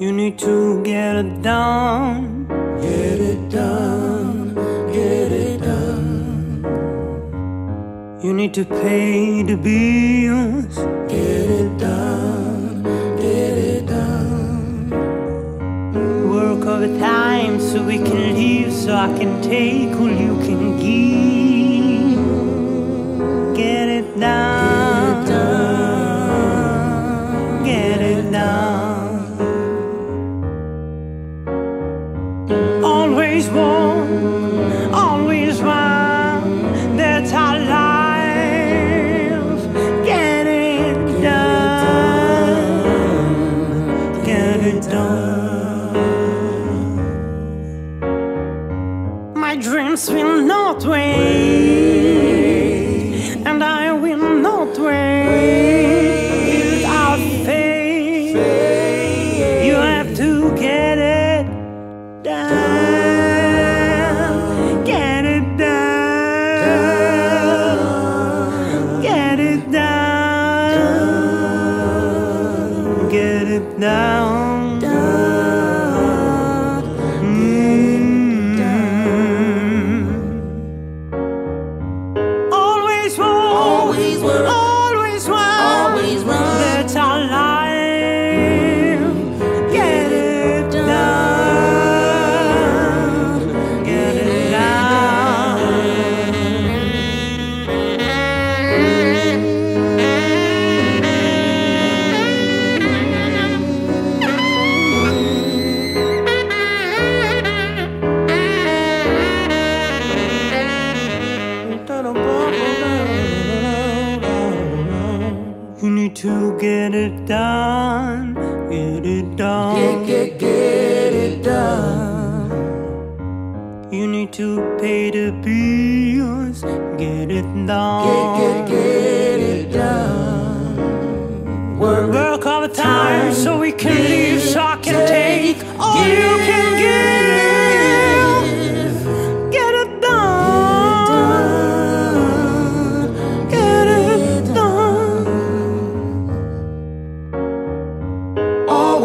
You need to get it done. Get it done, get it done. You need to pay the bills. Get it done, Work time so we can leave so I can take all you can give. My dreams will not wait, and I will not wait faith. You have to get it done. Get it done. Get it done. Get it down. Mm. Always work. To get it done. Get it done. Get, get, get it done. You need to pay the bills. Get it done. Get, get, get it done. Work, Work all the time so we can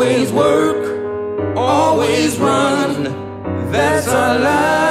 Always work, always run. That's our life.